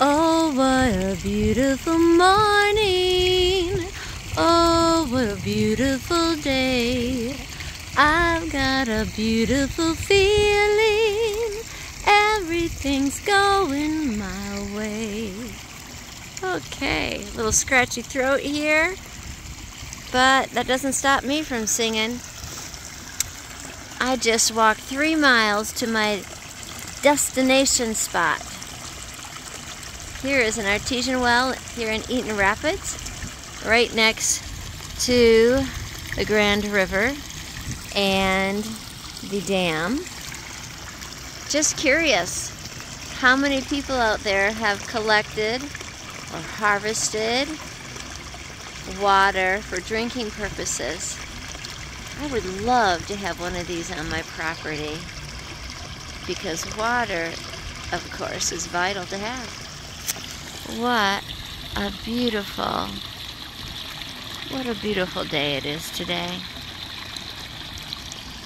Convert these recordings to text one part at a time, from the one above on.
Oh, what a beautiful morning. Oh, what a beautiful day. I've got a beautiful feeling. Everything's going my way. Okay, little scratchy throat here. But that doesn't stop me from singing. I just walked three miles to my destination spot. Here is an artesian well here in Eaton Rapids, right next to the Grand River and the dam. Just curious how many people out there have collected or harvested water for drinking purposes. I would love to have one of these on my property because water, of course, is vital to have. What a beautiful, what a beautiful day it is today.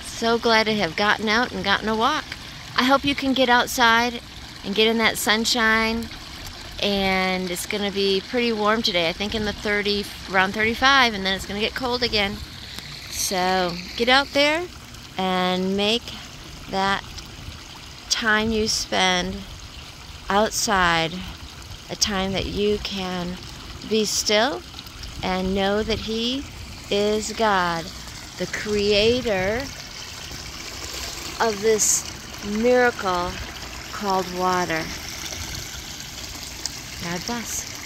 So glad to have gotten out and gotten a walk. I hope you can get outside and get in that sunshine and it's going to be pretty warm today. I think in the 30, around 35, and then it's going to get cold again. So get out there and make that time you spend outside a time that you can be still and know that He is God, the creator of this miracle called water. God bless.